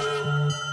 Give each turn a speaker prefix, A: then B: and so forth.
A: Música